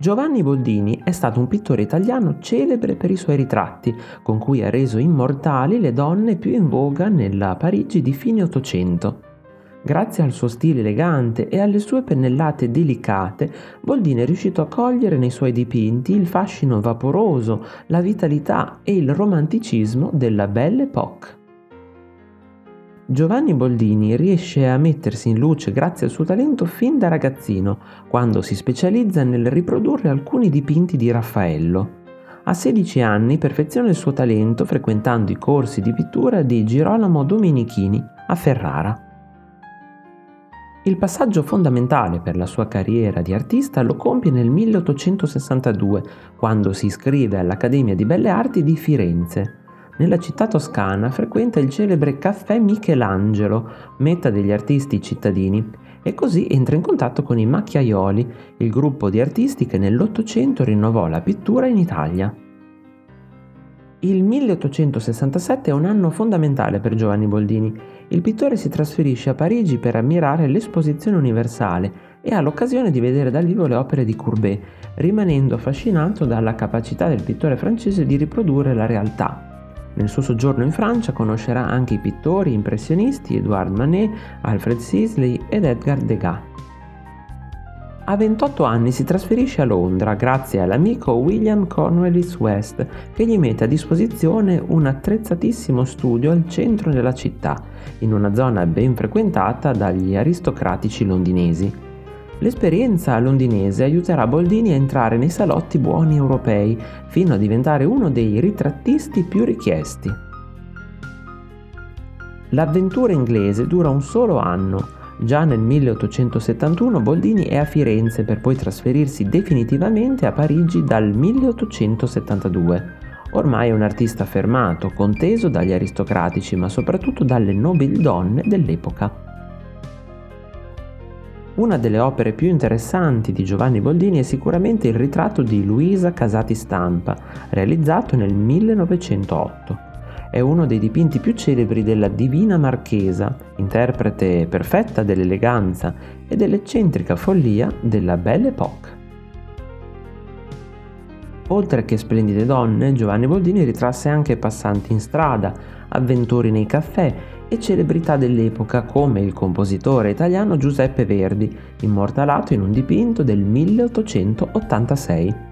Giovanni Boldini è stato un pittore italiano celebre per i suoi ritratti, con cui ha reso immortali le donne più in voga nella Parigi di fine Ottocento. Grazie al suo stile elegante e alle sue pennellate delicate, Boldini è riuscito a cogliere nei suoi dipinti il fascino vaporoso, la vitalità e il romanticismo della Belle Époque. Giovanni Boldini riesce a mettersi in luce grazie al suo talento fin da ragazzino, quando si specializza nel riprodurre alcuni dipinti di Raffaello. A 16 anni perfeziona il suo talento frequentando i corsi di pittura di Girolamo Domenichini a Ferrara. Il passaggio fondamentale per la sua carriera di artista lo compie nel 1862, quando si iscrive all'Accademia di Belle Arti di Firenze. Nella città toscana frequenta il celebre Caffè Michelangelo, meta degli artisti cittadini, e così entra in contatto con i Macchiaioli, il gruppo di artisti che nell'Ottocento rinnovò la pittura in Italia. Il 1867 è un anno fondamentale per Giovanni Boldini. Il pittore si trasferisce a Parigi per ammirare l'esposizione universale e ha l'occasione di vedere dal vivo le opere di Courbet, rimanendo affascinato dalla capacità del pittore francese di riprodurre la realtà. Nel suo soggiorno in Francia conoscerà anche i pittori impressionisti Edouard Manet, Alfred Sisley ed Edgar Degas. A 28 anni si trasferisce a Londra grazie all'amico William Cornwallis West che gli mette a disposizione un attrezzatissimo studio al centro della città, in una zona ben frequentata dagli aristocratici londinesi. L'esperienza londinese aiuterà Boldini a entrare nei salotti buoni europei fino a diventare uno dei ritrattisti più richiesti. L'avventura inglese dura un solo anno Già nel 1871 Boldini è a Firenze per poi trasferirsi definitivamente a Parigi dal 1872. Ormai è un artista affermato, conteso dagli aristocratici, ma soprattutto dalle nobili donne dell'epoca. Una delle opere più interessanti di Giovanni Boldini è sicuramente il ritratto di Luisa Casati Stampa, realizzato nel 1908 è uno dei dipinti più celebri della Divina Marchesa, interprete perfetta dell'eleganza e dell'eccentrica follia della Belle Époque. Oltre che splendide donne, Giovanni Boldini ritrasse anche passanti in strada, avventori nei caffè e celebrità dell'epoca come il compositore italiano Giuseppe Verdi, immortalato in un dipinto del 1886.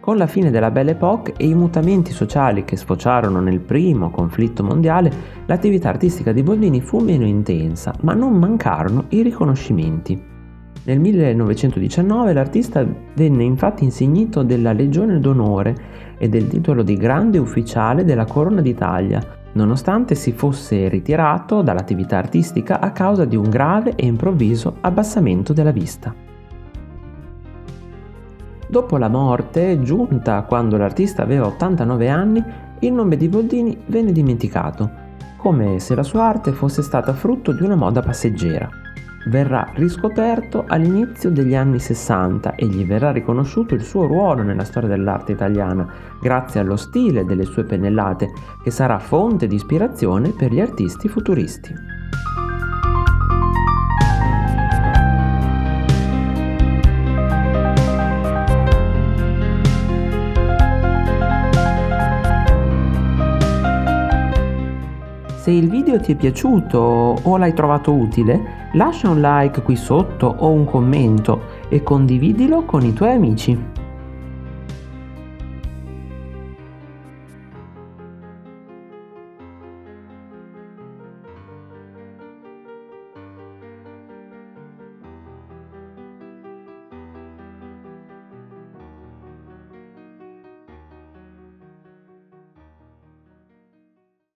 Con la fine della Belle Époque e i mutamenti sociali che sfociarono nel primo conflitto mondiale, l'attività artistica di Boldini fu meno intensa, ma non mancarono i riconoscimenti. Nel 1919 l'artista venne infatti insignito della Legione d'Onore e del titolo di Grande Ufficiale della Corona d'Italia, nonostante si fosse ritirato dall'attività artistica a causa di un grave e improvviso abbassamento della vista. Dopo la morte, giunta quando l'artista aveva 89 anni, il nome di Boldini venne dimenticato, come se la sua arte fosse stata frutto di una moda passeggera. Verrà riscoperto all'inizio degli anni 60 e gli verrà riconosciuto il suo ruolo nella storia dell'arte italiana, grazie allo stile delle sue pennellate, che sarà fonte di ispirazione per gli artisti futuristi. Se il video ti è piaciuto o l'hai trovato utile, lascia un like qui sotto o un commento e condividilo con i tuoi amici.